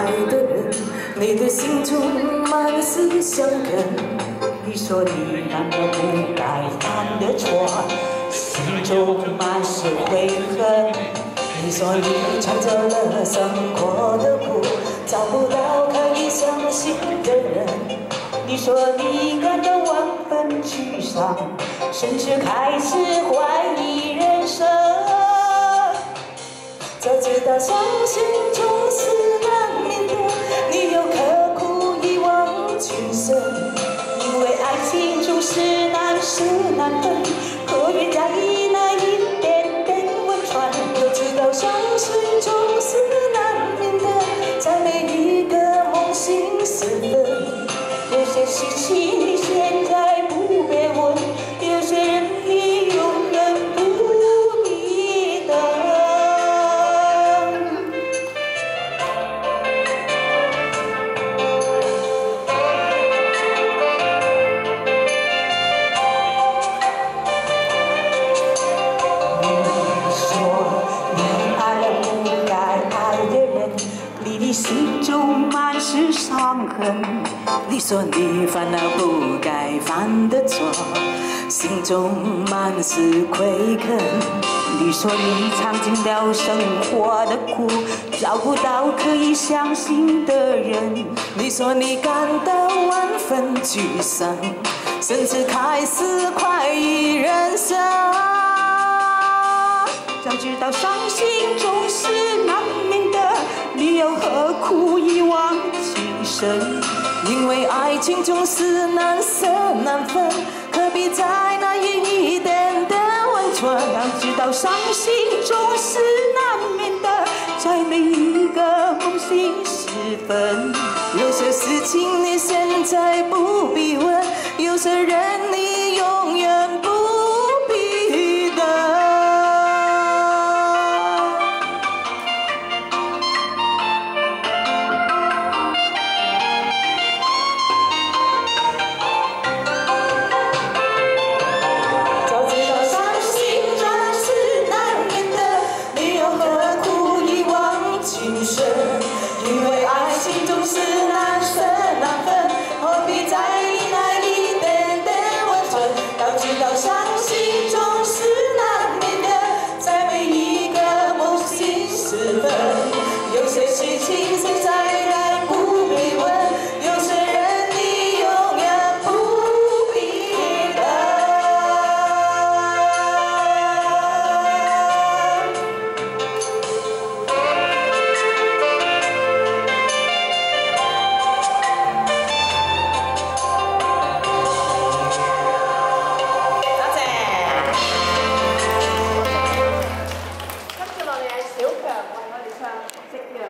爱的人，你的心中满是伤痕。你说你犯了不该犯的错，心中满是悔恨。你说你尝着了生活的苦，找不到可以相信的人。你说你感到万分沮丧，甚至开始怀疑人生。早知道相信信总是伤痕。你说你犯了不该犯的错，心中满是愧疚。你说你尝尽了生活的苦，找不到可以相信的人。你说你感到万分沮丧，甚至开始怀疑人生。早知道伤心总是难免的，你又何苦一往因为爱情总是难舍难分，何必在那一点点温存？要知道伤心总是难免的，在每一个梦醒时分，有些事情你现在不必问。有些人